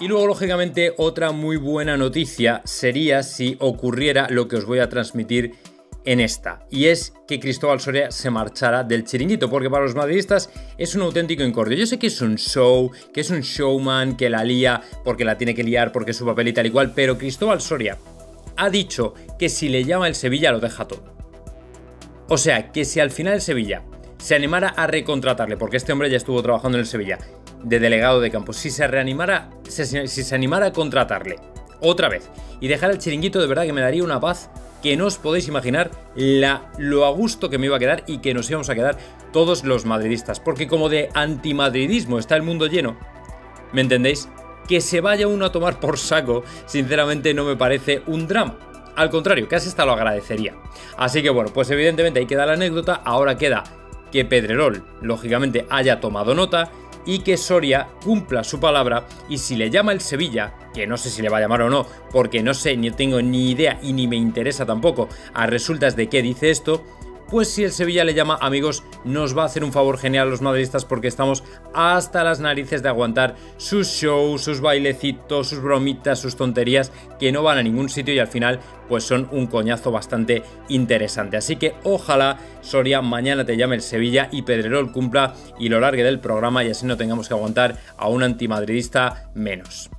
Y luego, lógicamente, otra muy buena noticia sería si ocurriera lo que os voy a transmitir en esta, y es que Cristóbal Soria se marchara del chiringuito, porque para los madridistas es un auténtico incordio. Yo sé que es un show, que es un showman, que la lía porque la tiene que liar, porque es su papel y tal y cual, pero Cristóbal Soria ha dicho que si le llama el Sevilla lo deja todo. O sea, que si al final el Sevilla se animara a recontratarle, porque este hombre ya estuvo trabajando en el Sevilla, de delegado de campo, si se reanimara, si se animara a contratarle otra vez y dejar el chiringuito, de verdad que me daría una paz que no os podéis imaginar la, lo a gusto que me iba a quedar y que nos íbamos a quedar todos los madridistas. Porque como de antimadridismo está el mundo lleno, ¿me entendéis? Que se vaya uno a tomar por saco, sinceramente no me parece un drama. Al contrario, casi hasta lo agradecería. Así que bueno, pues evidentemente ahí queda la anécdota, ahora queda que Pedrerol, lógicamente, haya tomado nota y que Soria cumpla su palabra y si le llama el Sevilla, que no sé si le va a llamar o no, porque no sé, ni tengo ni idea y ni me interesa tampoco a resultas de qué dice esto, pues si el Sevilla le llama amigos, nos va a hacer un favor genial a los madridistas porque estamos hasta las narices de aguantar sus shows, sus bailecitos, sus bromitas, sus tonterías que no van a ningún sitio y al final pues son un coñazo bastante interesante. Así que ojalá Soria mañana te llame el Sevilla y Pedrerol cumpla y lo largue del programa y así no tengamos que aguantar a un antimadridista menos.